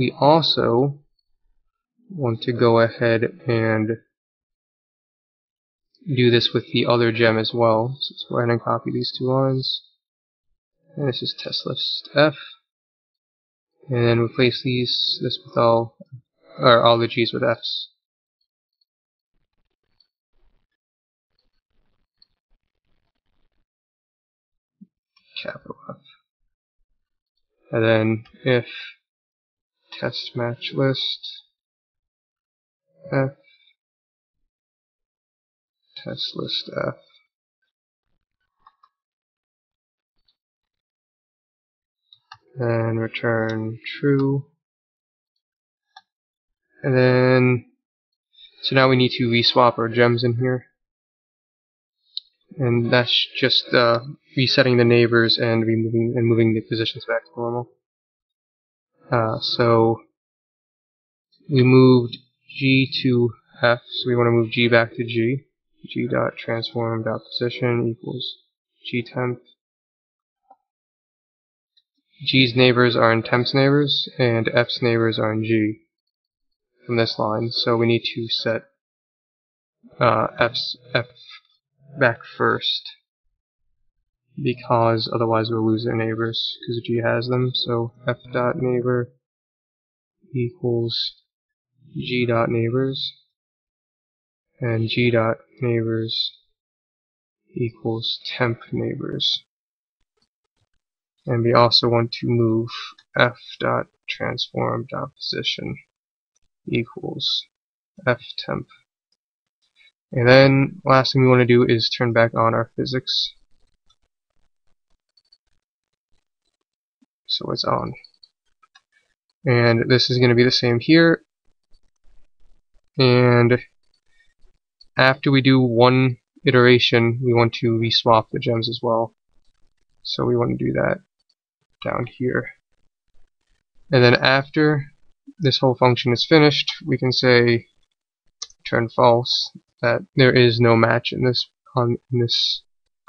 we also want to go ahead and do this with the other gem as well. So let's go ahead and copy these two lines. And this is test list F. And then replace these this with all or all the G's with F's. Capital F. And then if test match list. F. Test list F. And return true. And then so now we need to reswap our gems in here. And that's just uh, resetting the neighbors and removing and moving the positions back to normal uh, so we moved G to F so we want to move G back to G g dot transform dot position equals g temp. G's neighbors are in temp's neighbors, and F's neighbors are in G from this line. So we need to set uh, F's F back first because otherwise we'll lose their neighbors because G has them. So F dot neighbor equals G dot neighbors and g dot neighbors equals temp neighbors. And we also want to move f dot transform dot position equals f temp. And then last thing we want to do is turn back on our physics. So it's on. And this is going to be the same here. And after we do one iteration, we want to reswap the gems as well. So we want to do that down here. And then after this whole function is finished, we can say turn false that there is no match in this on in this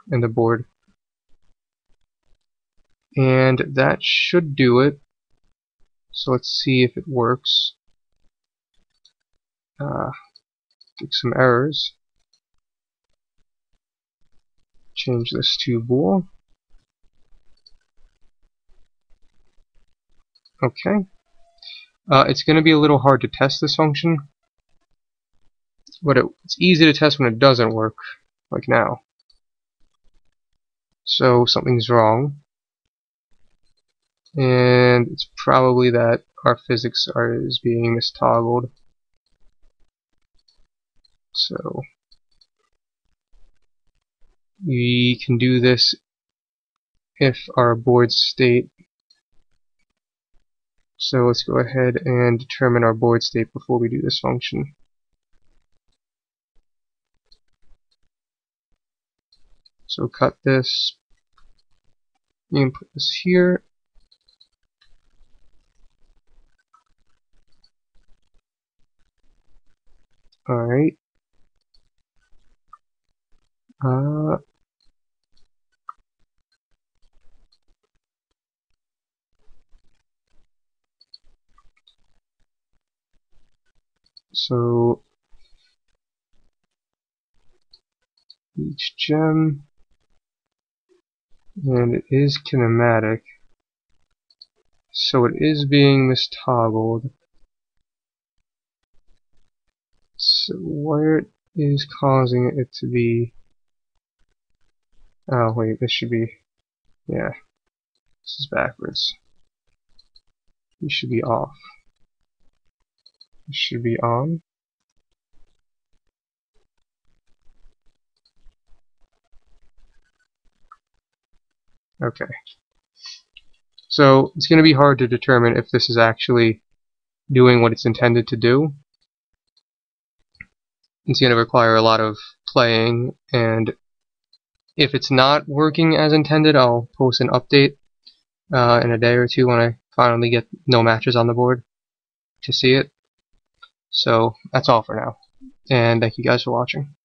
in the board. And that should do it. So let's see if it works. Uh, fix some errors. Change this to bool. Okay. Uh, it's going to be a little hard to test this function, but it, it's easy to test when it doesn't work, like now. So something's wrong, and it's probably that our physics are is being mistoggled. So we can do this if our board state so let's go ahead and determine our board state before we do this function. So cut this and put this here. Alright. Uh, so. Each gem. And it is kinematic. So it is being mistoggled so what is causing it to be Oh wait, this should be, yeah, this is backwards. This should be off. This should be on. Okay. So it's going to be hard to determine if this is actually doing what it's intended to do. It's going to require a lot of playing and if it's not working as intended, I'll post an update uh, in a day or two when I finally get no matches on the board to see it. So that's all for now. And thank you guys for watching.